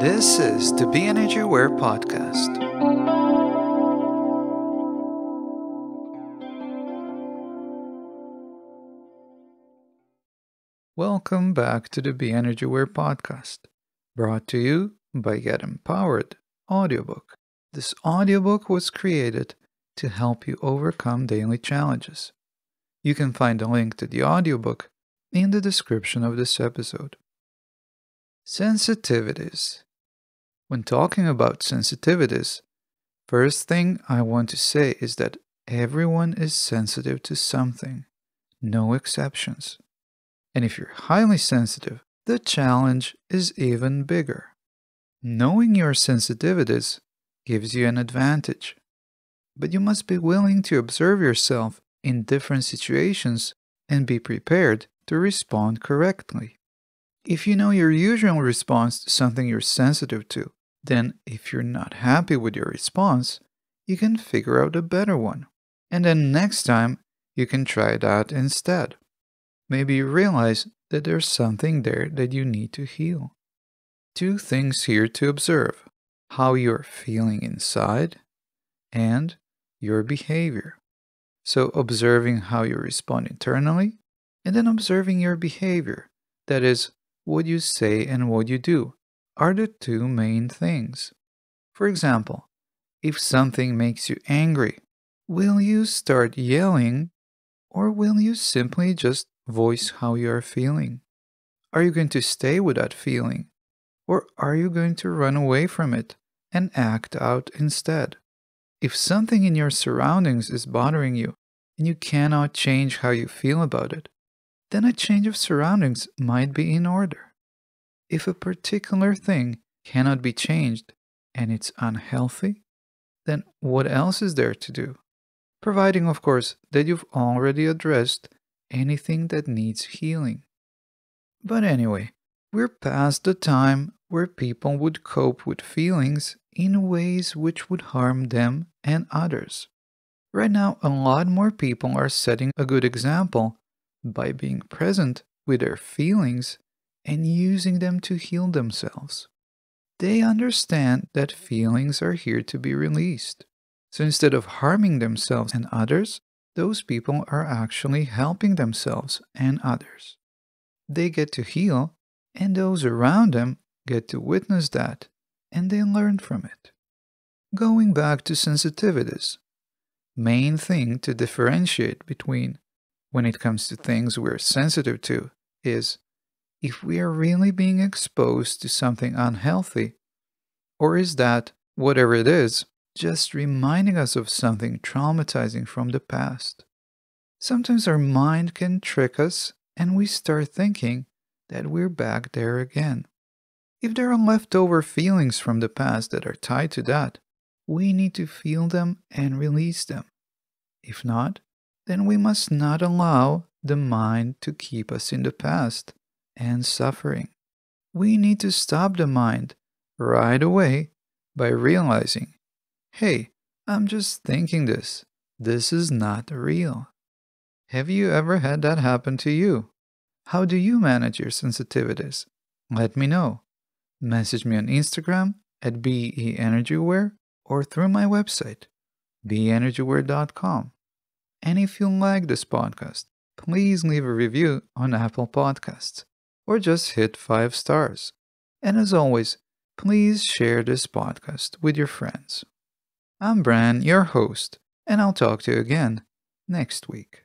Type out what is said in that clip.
This is the Be Energy Aware podcast. Welcome back to the Be Energy Aware podcast, brought to you by Get Empowered audiobook. This audiobook was created to help you overcome daily challenges. You can find a link to the audiobook in the description of this episode. Sensitivities. When talking about sensitivities, first thing I want to say is that everyone is sensitive to something, no exceptions. And if you're highly sensitive, the challenge is even bigger. Knowing your sensitivities gives you an advantage, but you must be willing to observe yourself in different situations and be prepared to respond correctly. If you know your usual response to something you're sensitive to, then if you're not happy with your response, you can figure out a better one. And then next time, you can try that instead. Maybe you realize that there's something there that you need to heal. Two things here to observe how you're feeling inside and your behavior. So, observing how you respond internally and then observing your behavior, that is, what you say and what you do, are the two main things. For example, if something makes you angry, will you start yelling or will you simply just voice how you are feeling? Are you going to stay with that feeling or are you going to run away from it and act out instead? If something in your surroundings is bothering you and you cannot change how you feel about it, then a change of surroundings might be in order. If a particular thing cannot be changed and it's unhealthy, then what else is there to do? Providing, of course, that you've already addressed anything that needs healing. But anyway, we're past the time where people would cope with feelings in ways which would harm them and others. Right now, a lot more people are setting a good example by being present with their feelings and using them to heal themselves. They understand that feelings are here to be released. So instead of harming themselves and others, those people are actually helping themselves and others. They get to heal, and those around them get to witness that, and they learn from it. Going back to sensitivities, main thing to differentiate between when it comes to things we're sensitive to is if we are really being exposed to something unhealthy, or is that, whatever it is, just reminding us of something traumatizing from the past? Sometimes our mind can trick us and we start thinking that we're back there again. If there are leftover feelings from the past that are tied to that, we need to feel them and release them. If not, then we must not allow the mind to keep us in the past and suffering. We need to stop the mind right away by realizing, hey, I'm just thinking this. This is not real. Have you ever had that happen to you? How do you manage your sensitivities? Let me know. Message me on Instagram at BEnergyAware or through my website, BEnergyAware.com. And if you like this podcast, please leave a review on Apple Podcasts or just hit 5 stars. And as always, please share this podcast with your friends. I'm Bran, your host, and I'll talk to you again next week.